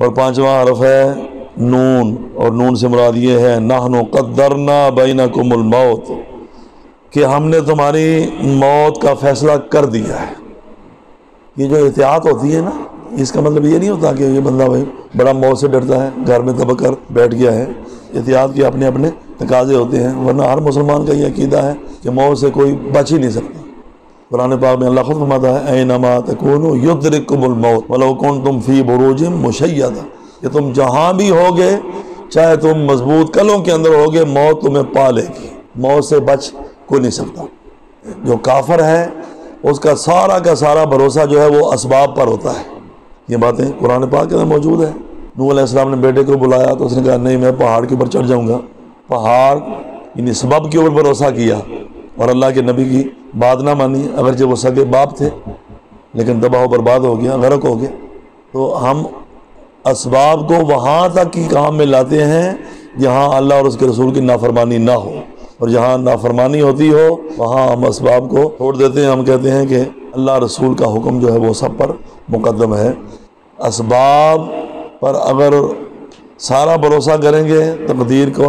और पांचवा हरफ है नून, और नून से मुराद ये है, नाहनो कदरना बैन कुमुल मौत कि हमने तुम्हारी मौत का फैसला कर दिया है। ये जो एहतियात होती है ना, इसका मतलब ये नहीं होता कि ये बंदा भाई बड़ा मौत से डरता है, घर में दब कर बैठ गया है। एहतियात के अपने अपने तकाजे होते हैं, वरना हर मुसलमान का ये अकीदा है कि मौत से कोई बच ही नहीं सकता। कुरान पाक में अल्लाह खुद फरमाता है ऐ नमा तकून मौत, वलो कौन तुम फ़ी बुरूजिम मुशैदा कि तुम जहाँ भी होगे, चाहे तुम मज़बूत कलों के अंदर होगे, मौत तुम्हें पा लेगी मौत से बच कोई नहीं सकता। जो काफर है, उसका सारा का सारा भरोसा जो है, वो इसबाब पर होता है। ये बातें कुरान पाक के अंदर मौजूद है। अलैहिस्सलाम ने बेटे को बुलाया तो उसने कहा, नहीं, मैं पहाड़ के ऊपर चढ़ जाऊँगा। पहाड़ इन सबब के ऊपर भरोसा किया। और अल्लाह के नबी की बात ना मानी अगर जो वो सगे बाप थे, लेकिन दबाव बर्बाद हो गया, गर्क हो गया। तो हम इसबाब को वहाँ तक की काम में लाते हैं, जहाँ अल्लाह और उसके रसूल की नाफरमानी ना हो। और जहाँ नाफरमानी होती हो, वहाँ हम इसबाब को छोड़ देते हैं। हम कहते हैं कि अल्लाह रसूल का हुक्म जो है वो सब पर मुकदम है। इसबाब पर अगर सारा भरोसा करेंगे, तकदीर को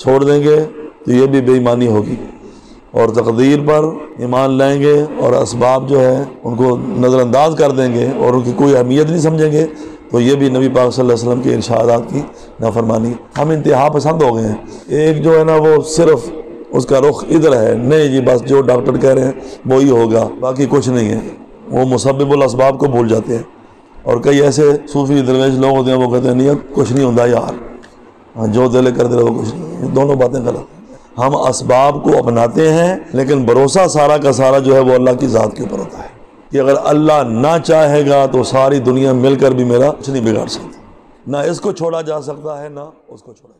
छोड़ देंगे तो ये भी बेईमानी होगी। और तकदीर पर ईमान लाएँगे और इसबाब जो है उनको नज़रअंदाज कर देंगे और उनकी कोई अहमियत नहीं समझेंगे तो ये भी नबी पाक सल्लल्लाहु अलैहि वसल्लम के इरशादात की नाफरमानी। हम इंतहा पसंद हो गए हैं। एक जो है ना, वो सिर्फ़ उसका रुख इधर है। नहीं जी, बस जो डॉक्टर कह रहे हैं, वही होगा। बाकी कुछ नहीं है। वो मुसबिल असबाब को भूल जाते हैं। और कई ऐसे सूफी दरवेश लोग होते हैं, वो कहते हैं, नहीं कुछ नहीं होता यार। हाँ जो दिल कर दे वो कुछ नहीं दोनों बातें गलत हम इसबाब को अपनाते हैं, लेकिन भरोसा सारा का सारा जो है वो अल्लाह की ज़ात के ऊपर होता है। कि अगर अल्लाह ना चाहेगा तो सारी दुनिया मिलकर भी मेरा कुछ नहीं बिगाड़ सकती। ना इसको छोड़ा जा सकता है, ना उसको छोड़ा